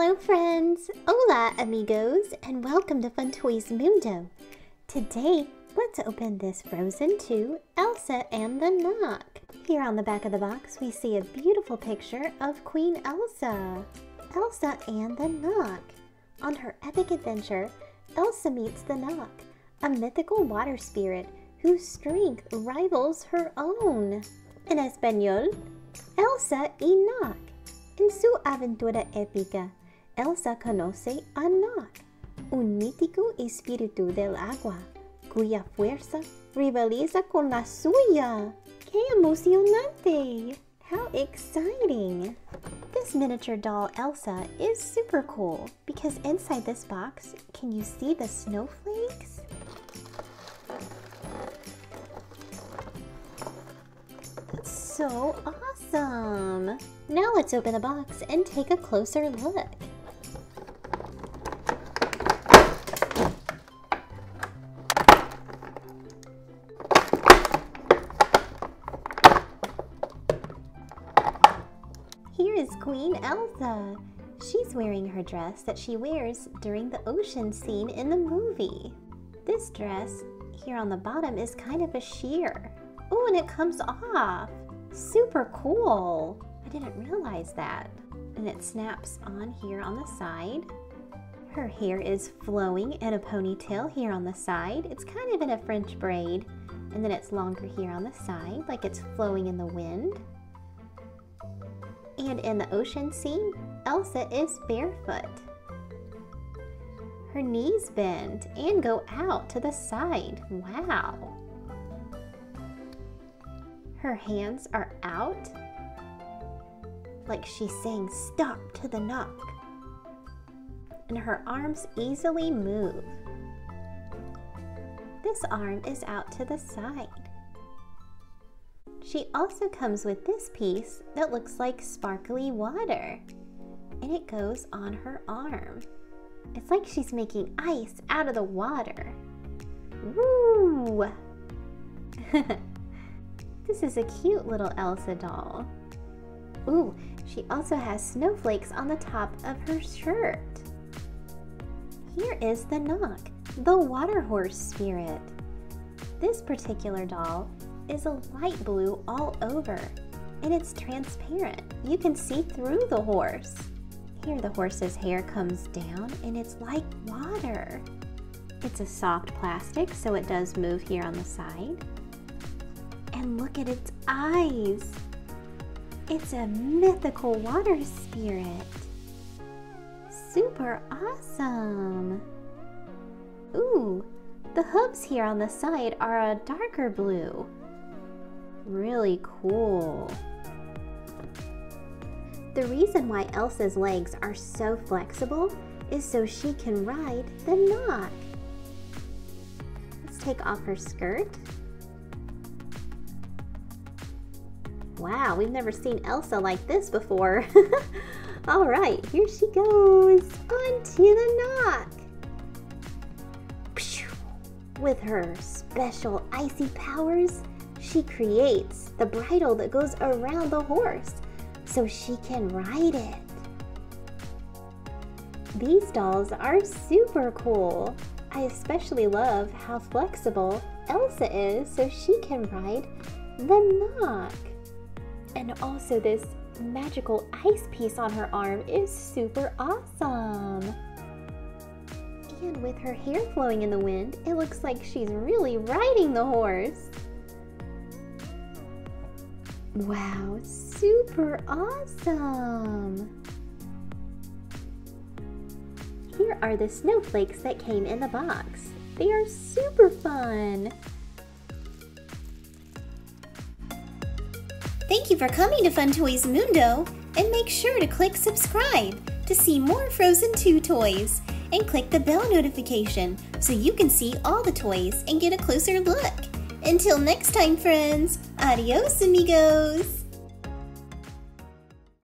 Hello friends! Hola amigos and welcome to Fun Toys Mundo. Today, let's open this Frozen 2 Elsa and the Nokk. Here on the back of the box, we see a beautiful picture of Queen Elsa. Elsa and the Nokk. On her epic adventure, Elsa meets the Nokk, a mythical water spirit whose strength rivals her own. En español, Elsa y Nokk. En su aventura épica, Elsa conoce a Nokk, un mítico espíritu del agua, cuya fuerza rivaliza con la suya. ¡Qué emocionante! How exciting! This miniature doll Elsa is super cool because inside this box, can you see the snowflakes? That's so awesome! Now let's open the box and take a closer look. Here is Queen Elsa. She's wearing her dress that she wears during the ocean scene in the movie. This dress here on the bottom is kind of a sheer. Oh, and it comes off. Super cool. I didn't realize that. And it snaps on here on the side. Her hair is flowing in a ponytail here on the side. It's kind of in a French braid. And then it's longer here on the side, like it's flowing in the wind. And in the ocean scene, Elsa is barefoot. Her knees bend and go out to the side. Wow. Her hands are out like she's saying stop to the Nokk. And her arms easily move. This arm is out to the side. She also comes with this piece that looks like sparkly water. And it goes on her arm. It's like she's making ice out of the water. Woo! this is a cute little Elsa doll. Ooh, she also has snowflakes on the top of her shirt. Here is the Nokk, the water horse spirit. This particular doll is a light blue all over, and it's transparent. You can see through the horse. Here the horse's hair comes down and it's like water. It's a soft plastic, so it does move here on the side. And look at its eyes. It's a mythical water spirit. Super awesome. Ooh, the hooves here on the side are a darker blue. Really cool. The reason why Elsa's legs are so flexible is so she can ride the Nokk. Let's take off her skirt. Wow, we've never seen Elsa like this before. All right, here she goes onto the Nokk. With her special icy powers, she creates the bridle that goes around the horse so she can ride it. These dolls are super cool. I especially love how flexible Elsa is so she can ride the Nokk. And also this magical ice piece on her arm is super awesome. And with her hair flowing in the wind, it looks like she's really riding the horse. Wow, super awesome! Here are the snowflakes that came in the box. They are super fun! Thank you for coming to Fun Toys Mundo, and make sure to click subscribe to see more Frozen 2 toys, and click the bell notification so you can see all the toys and get a closer look. Until next time, friends, adios amigos!